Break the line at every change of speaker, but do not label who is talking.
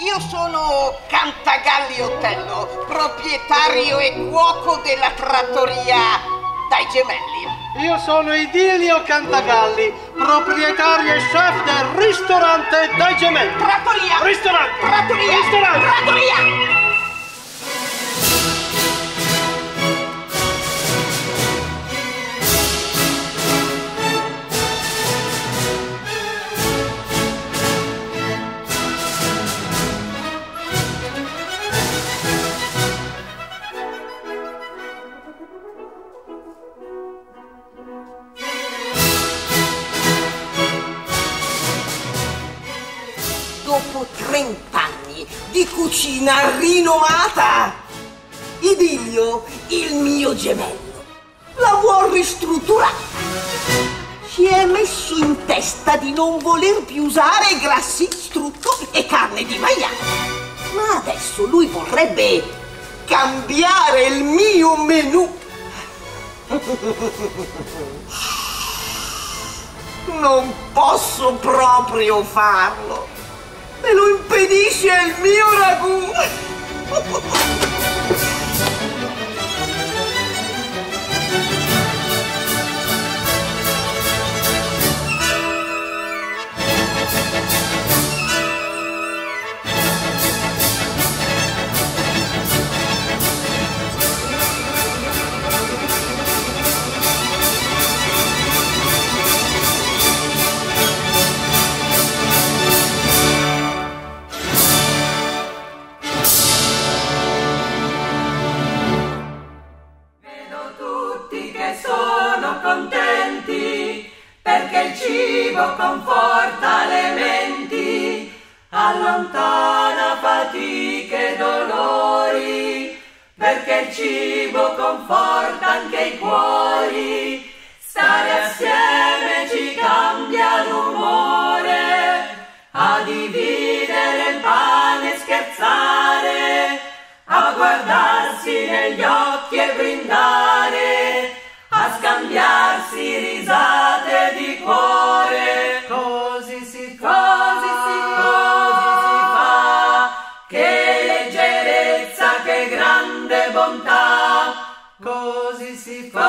Io sono Cantagalli Otello, proprietario e cuoco della trattoria dai gemelli.
Io sono Idilio Cantagalli, proprietario e chef del ristorante dai gemelli.
Trattoria!
Ristorante!
Trattoria!
Ristorante!
Trattoria! Dopo 30 anni di cucina rinomata, Idilio, il mio gemello, la vuol ristrutturare. Si è messo in testa di non voler più usare grassi, strutto e carne di maiale. Ma adesso lui vorrebbe cambiare il mio menù. Non posso proprio farlo. Me lo impedisce il mio ragù.
Vedo perché il cibo conforta le menti, allontana fatiche e dolori, perché il cibo conforta anche i cuori, stare assieme ci cambia l'umore, a dividere il pane e scherzare, a guardarsi negli occhi e brindare, a scambiarsi bontà, così si fa.